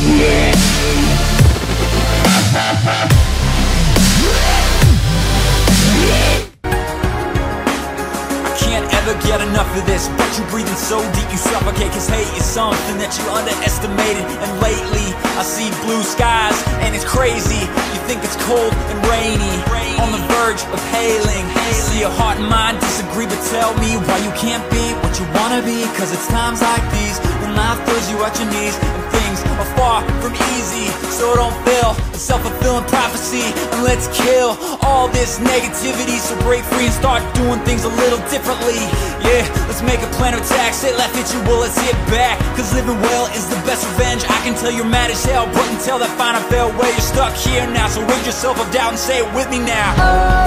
I can't ever get enough of this But you breathing so deep you suffocate Cause hate is something that you underestimated And lately I see blue skies and it's crazy You think it's cold and rainy On the verge of hailing your heart and mind disagree But tell me why you can't be what you wanna be. Cause it's times like these When life throws you at your knees And things are far from easy. So don't fail a self-fulfilling prophecy And let's kill all this negativity. So break free and start doing things a little differently. Yeah, let's make a plan of attack Say left hit you, well let's hit back. Cause living well is the best revenge. I can tell you're mad as hell But until that final farewell You're stuck here now. So rid yourself of doubt and say it with me now. Uh,